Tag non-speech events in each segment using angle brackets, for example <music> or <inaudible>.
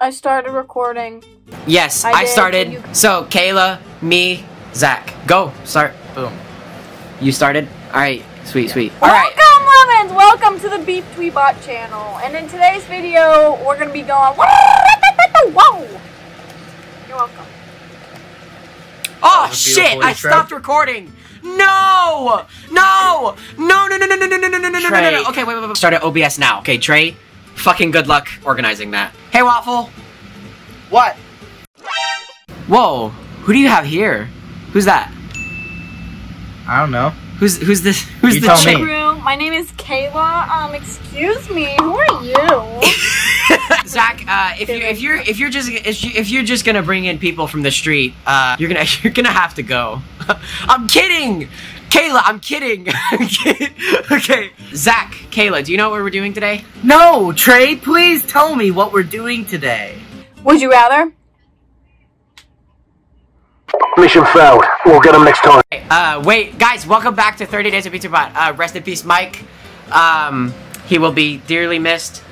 I started recording. Yes, I I, did, started. you- So Kayla, me, Zach, go start. Boom. You started. All right, sweet, sweet. All right. Welcome, lemons! Welcome to the Beef Tweebot channel. And in today's video, we're gonna be going. Whoa! You're welcome. Oh That was a shit! beautiful I intro. stopped recording. No! No! No! No! No! No! No! No! No! No! No! No! No! Trey. No! Okay, wait, wait, wait. Start at OBS now. Okay, Trey. Fucking good luck organizing that. Hey, Waffle. What? Whoa. Who do you have here? Who's that? I don't know. Who's who's this? <laughs> Who's You the tell chick? me. My name is Kayla. Um, excuse me. Who are you? <laughs> Zach, uh, if you if you're if you're just if, you, if you're just gonna bring in people from the street, uh, you're gonna <laughs> you're gonna have to go. I'm kidding, Kayla. I'm kidding. <laughs> Okay, Zach, Kayla, do you know what we're doing today? No, Trey, please tell me what we're doing today. Would you rather? Mission failed. We'll get them next time. Uh, wait, guys, welcome back to 30 Days of Pizza Bot. Uh, rest in peace, Mike. Um, he will be dearly missed,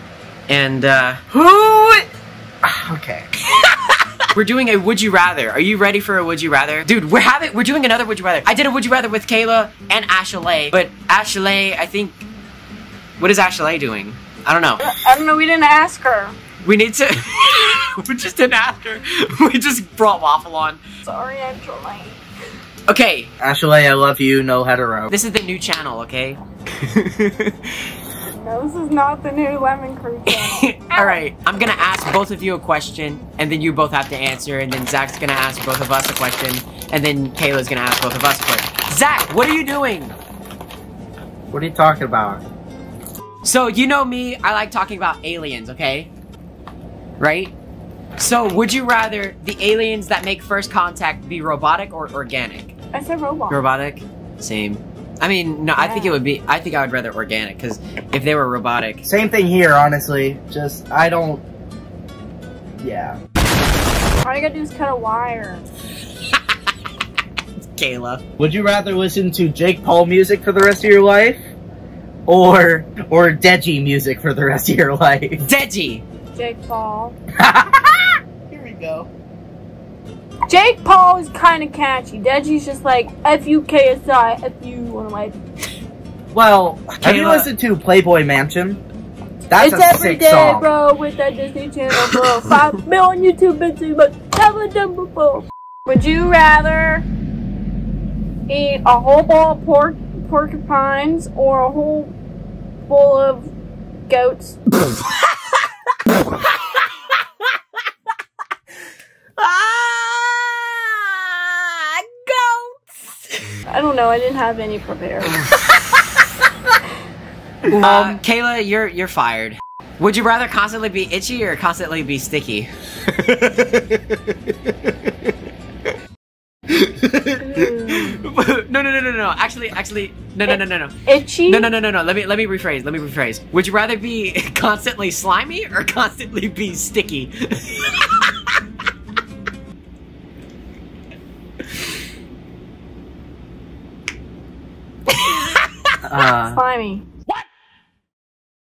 and uh, Who? Okay. <laughs> we're doing a Would You Rather. Are you ready for a Would You Rather, dude? We're having we're doing another Would You Rather. I did a Would You Rather with Kayla and Ashley, but Ashley, I think, what is Ashley doing? I don't know. I don't know. We didn't ask her. We need to. <laughs> we just didn't ask her. <laughs> We just brought Waffle on. Sorry, Angela. Okay, Ashley, I love you. No hetero. this is the new channel. Okay. <laughs> No, this is not the new Lemon Crew <laughs> channel. All right, I'm gonna ask both of you a question, and then you both have to answer, and then Zach's gonna ask both of us a question, and then Kayla's gonna ask both of us a question. Zach, what are you doing? What are you talking about? So you know me, I like talking about aliens, okay? Right? So would you rather the aliens that make first contact be robotic or organic? I said robot. Robotic? Same. I mean, no, I think it would be. I think I would rather organic because if they were robotic, Same thing here, honestly. Just, I don't. Yeah. All you gotta do is cut a wire. <laughs> Kayla. Would you rather listen to Jake Paul music for the rest of your life? Or, or Deji music for the rest of your life? Deji. Jake Paul. <laughs> Here we go. Jake Paul is kind of catchy. Deji's just like F U K S I F U one of my. Well, have you uh, listened to Playboy Mansion? That's it's a every sick day, song. bro, with that Disney Channel, bro. <laughs> Five million YouTube bits, but never done before. Would you rather eat a whole bowl of pork porcupines or a whole bowl of goats? <laughs> Ah, goats. I don't know. I didn't have any prepared. <laughs> Uh, Kayla, you're you're fired. Would you rather constantly be itchy or constantly be sticky? <laughs> <laughs> no, no, no, no, no. Actually, actually, no, no, no, no, no. Itchy? No, no, no, no, no. Let me let me rephrase. Let me rephrase. Would you rather be constantly slimy or constantly be sticky? Uh, <laughs> Slimy.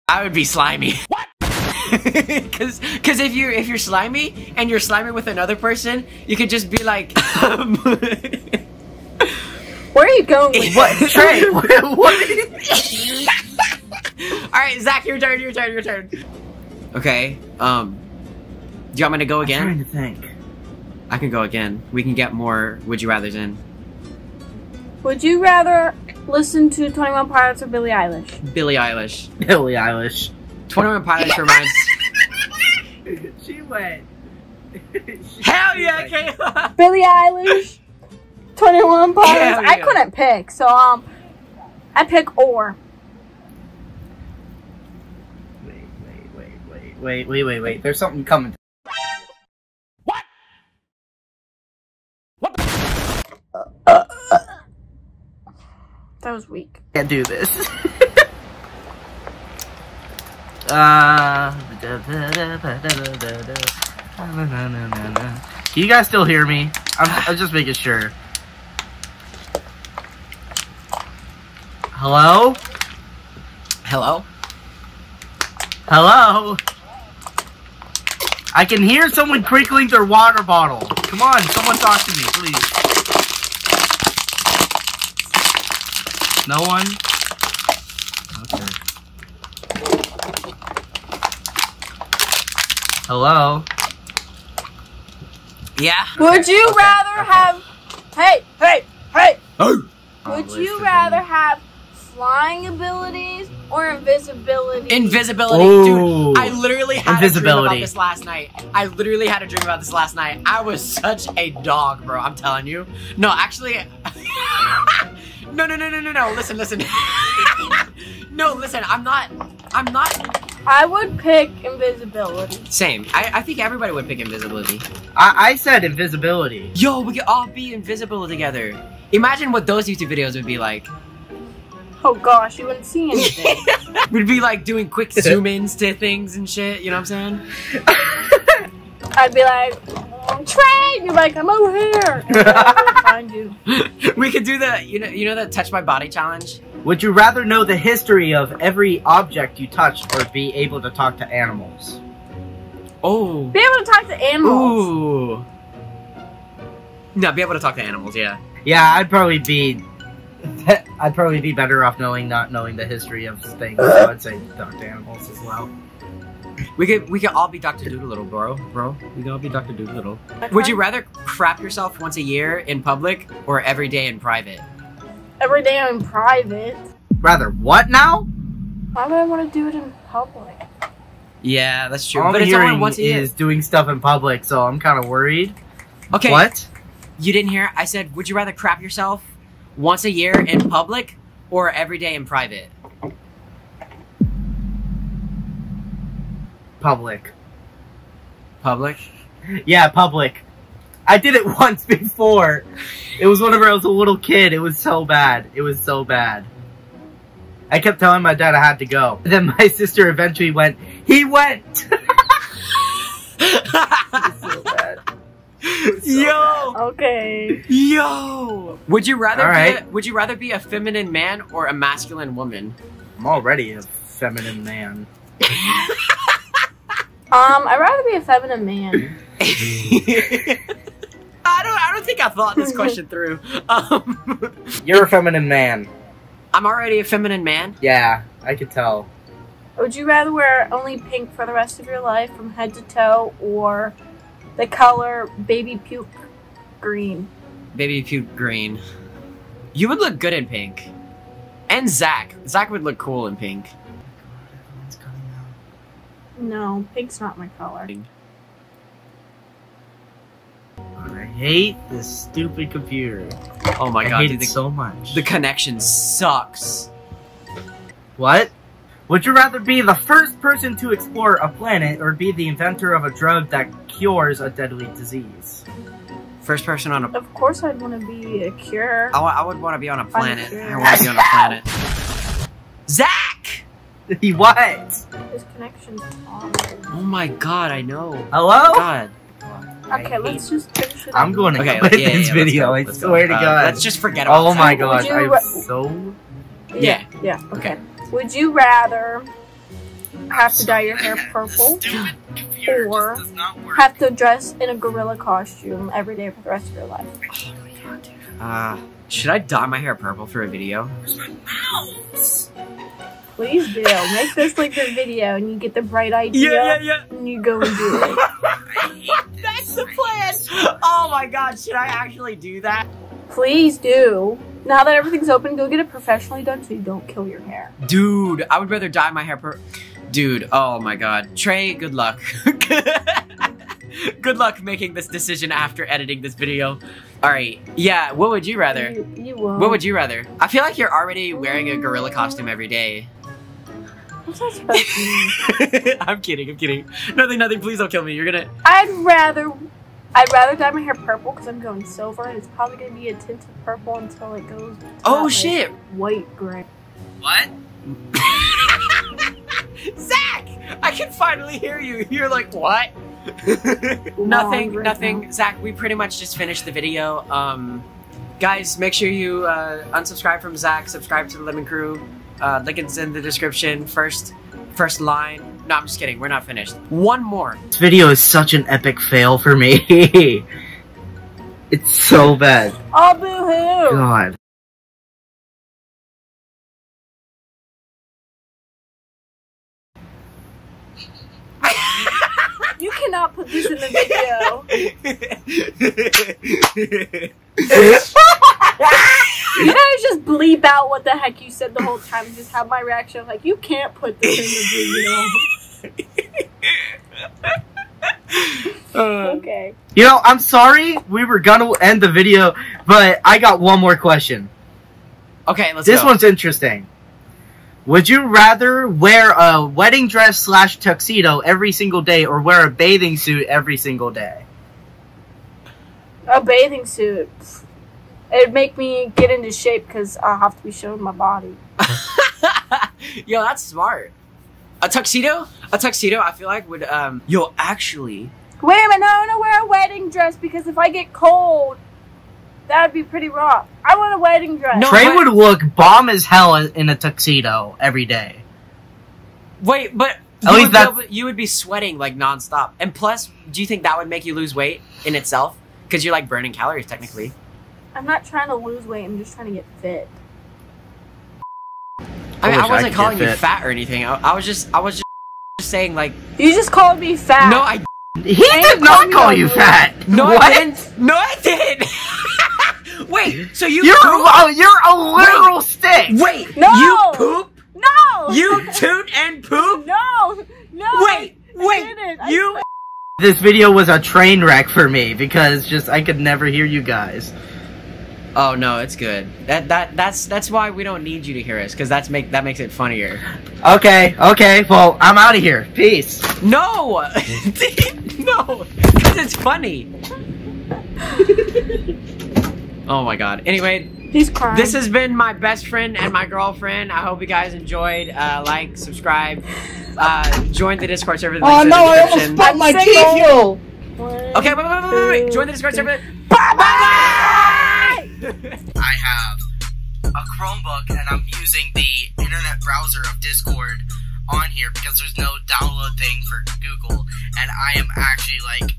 I would be slimy. What? <laughs> Cause, cause if you if you're slimy and you're slimy with another person, you could just be like, um, Where are you going with what? <laughs> Trey, what? what? All right, Zach, your turn, your turn, your turn. Okay. Um, do you want me to go I'm trying again? to think. I can go again. We can get more would you rather's in. Would you rather listen to 21 Pilots or Billie Eilish? Billie Eilish. Billie Eilish. Twenty One Pilots <laughs> reminds. she went. Hell yeah, Kayla! Billie Eilish, 21 Pilots. <laughs> <laughs> Hell I couldn't pick, so um, I pick or. Wait, wait, wait, wait, wait, wait, wait, wait. There's something coming. That was weak. Can't do this. <laughs> uh. Can you guys still hear me? I'm, I'm just making sure. Hello? Hello. Hello? I can hear someone crinkling their water bottle. Come on, someone talk to me, please. No one? Okay. Hello? Yeah. Would you Okay, rather okay. have? Hey, hey, hey! Oh, Would oh, you rather have flying abilities or invisibility? Invisibility, Ooh. dude. I literally had a dream about this last night. I literally had a dream about this last night. I was such a dog, bro. I'm telling you. No, actually. <laughs> no, no, no, no, no, no. Listen, listen. <laughs> no, listen. I'm not. I'm not. I would pick invisibility. Same. I, I think everybody would pick invisibility. I, I said invisibility. Yo, we could all be invisible together. Imagine what those YouTube videos would be like. Oh gosh, you wouldn't see anything. <laughs> We'd be like doing quick <laughs> zoom ins to things and shit. You know what I'm saying? I'd be like, train. You're like, I'm over here. And then I would find you. <laughs> we could do the you know you know the touch my body challenge. Would you rather know the history of every object you touch or be able to talk to animals? Oh. Be able to talk to animals. Ooh. No, be able to talk to animals. Yeah. Yeah, I'd probably be. <laughs> I'd probably be better off knowing not knowing the history of things. So I'd say talk to animals as well. We could we could all be Doctor Dolittle, bro. Bro, we could all be Doctor Dolittle. Would you rather crap yourself once a year in public or every day in private? Every day in private. Rather, what now? Why would I want to do it in public? Yeah, that's true. All but I'm it's only once a year. is doing stuff in public, so I'm kind of worried. Okay. What? You didn't hear? I said, would you rather crap yourself once a year in public or every day in private? Public. Public. Yeah, public. I did it <laughs> once before. It was whenever I was a little kid. It was so bad. It was so bad. I kept telling my dad I had to go. <laughs> Then my sister eventually went, he went! <laughs> so bad. Yo, Okay. yo. Would you rather All be a, would you rather be a feminine man or a masculine woman? I'm already a feminine man. Um, I'd rather be a feminine man. <laughs> I don't I don't think I thought this question through. Um, <laughs> You're a feminine man. I'm already a feminine man. Yeah, I could tell. Would you rather wear only pink for the rest of your life from head to toe or the color baby puke green? Baby puke green. You would look good in pink. And Zach. Zach would look cool in pink. No, pink's not my color. I hate this stupid computer. Oh my I god, hate dude, it the, so much. the connection sucks. What? Would you rather be the first person to explore a planet or be the inventor of a drug that cures a deadly disease? First person on a. Of course, I'd want to be a cure. I, I would want to be on a planet. I want to be on a planet. Zach! <laughs> He what? This connection's on. Oh my god, I know. Hello? God. I Okay, hate- let's just finish it. I'm going to Okay, quit yeah, yeah, this yeah, video. let's go, I let's go. swear to Uh, God. Let's just forget about oh my Zach. gosh, I'm so. Yeah. Yeah. Okay. Would you rather have to dye your hair purple or have to dress in a gorilla costume every day for the rest of your life? Uh, should I dye my hair purple for a video? Please do. Make this like the video, and you get the bright idea, yeah. yeah, yeah. and you go and do it. <laughs> That's the plan. Oh my god, should I actually do that? Please do. Now that everything's open, go get it professionally done so you don't kill your hair. Dude, I would rather dye my hair pur- Dude, oh my god. Trey, good luck. <laughs> good luck making this decision after editing this video. Alright, yeah, what would you rather? You, you. What would you rather? I feel like you're already wearing a gorilla costume every day. What's that supposed to mean? <laughs> I'm kidding, I'm kidding. Nothing, nothing, please don't kill me. You're gonna. I'd rather, I'd rather dye my hair purple because I'm going silver, and it's probably gonna be a tint of purple until it goes. Oh that, like, shit! White gray. What? <laughs> Zach! I can finally hear you. You're like, what? <laughs> Nothing, right nothing. now. Zach, we pretty much just finished the video. Um, guys, make sure you uh, unsubscribe from Zach, subscribe to the Lemon Crew. Uh, link is in the description. First, first line. No, I'm just kidding. We're not finished. One more. This video is such an epic fail for me. <laughs> it's so bad. Oh, boo hoo! God. <laughs> You cannot put this in the video. <laughs> You guys <laughs> just bleep out what the heck you said the whole time and just have my reaction like, you can't put this in the video. <laughs> Uh, Okay. You know, I'm sorry we were gonna end the video, but I got one more question. okay, let's This go. one's interesting. Would you rather wear a wedding dress slash tuxedo every single day or wear a bathing suit every single day? A bathing suit. It'd make me get into shape because I'll have to be showing my body. <laughs> Yo, that's smart. A tuxedo? A tuxedo, I feel like would um. Yo, actually, Wait a minute, I want to wear a wedding dress because if I get cold, that'd be pretty rough. I want a wedding dress. No. Trey but- would look bomb as hell in a tuxedo every day. wait, but At you least would, be that- able- you would be sweating like nonstop. And plus, do you think that would make you lose weight in itself? Because you're like burning calories technically. I'm not trying to lose weight, I'm just trying to get fit. I mean, I I wasn't could calling you fit. fat or anything. I, I was just, I was just saying like, You just called me fat. no, I, He did not call you fat. no, what? I didn't, no, I did. <laughs> wait, so you, You're poop? oh, you're a literal stick. wait, No! you poop, No! you toot and poop. No! No! Wait, wait. I you. This video was a train wreck for me because just I could never hear you guys. Oh no, it's good. That that that's that's why we don't need you to hear us because that's make that makes it funnier. Okay, okay, well, I'm out of here. Peace. No, <laughs> no, because it's funny. <laughs> oh my god. Anyway, He's crying. this has been my best friend and my girlfriend. I hope you guys enjoyed. Uh, like, subscribe, uh, join the Discord server. the Oh links in the no, I almost description. spilled my I'm tea single. fuel. One, Okay, wait, wait, wait, wait, wait. two, Join the Discord server. Bye bye! I have a Chromebook and I'm using the internet browser of Discord on here because there's no download thing for Google and I am actually like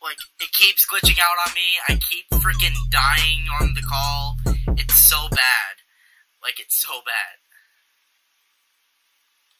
like it keeps glitching out on me. I keep freaking dying on the call. It's so bad. Like it's so bad.